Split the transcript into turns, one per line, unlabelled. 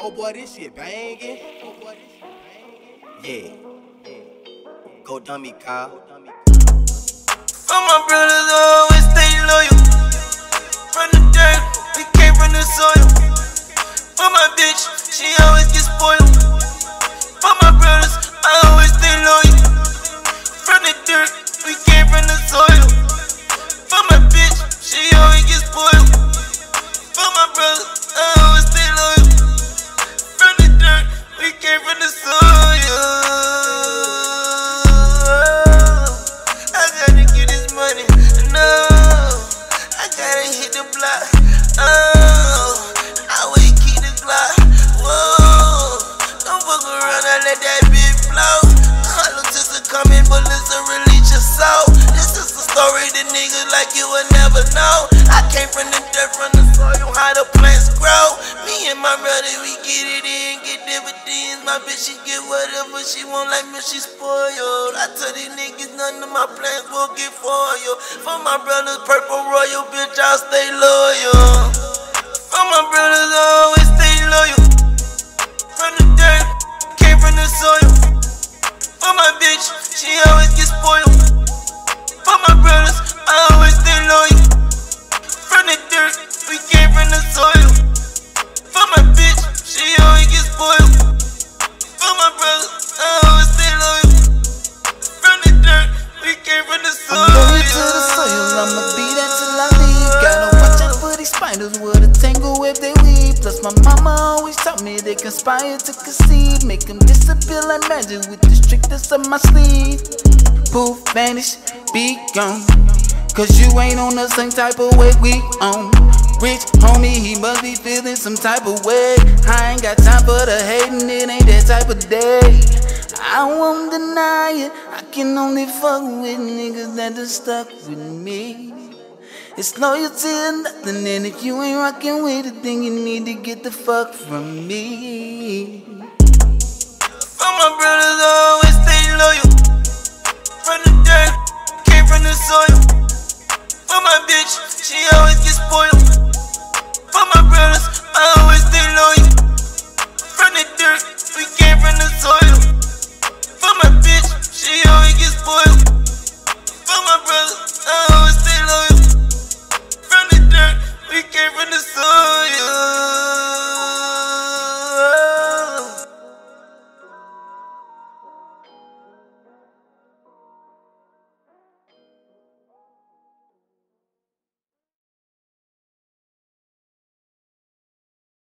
Oh boy, this shit banging. Yeah. Go dummy, Kyle.
And let that bitch flow. Hollow sister coming, bullets will release your soul. This is the story the niggas like you would never know. I came from the dirt, from the soil, how the plants grow. Me and my brother, we get it in, get dividends. My bitch, she get whatever she want, like me, she spoiled. I tell these niggas none of my plans will get foiled. For my brothers, purple royal, bitch, I'll stay loyal.
Plus, my mama always taught me they conspire to conceive. Make them disappear like magic with the strictest of my sleeve. Poof, vanish, be gone. Cause you ain't on the same type of way we on. Rich homie, he must be feeling some type of way. I ain't got time for the hating, it ain't that type of day. I won't deny it, I can only fuck with niggas that are stuck with me. It's loyalty and nothing and if You ain't rocking with it, then you need to get the fuck from me.
For my brothers, always stay loyal. From the dirt, came from the soil. For my bitch, she always gets spoiled. For my brothers, I always stay loyal. From the dirt, we came from the soil. For my bitch, she always gets spoiled. For my brothers.